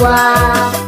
jiwa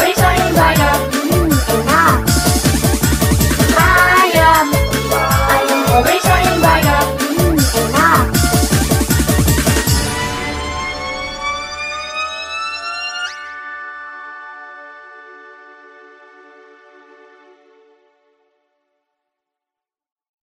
Ayam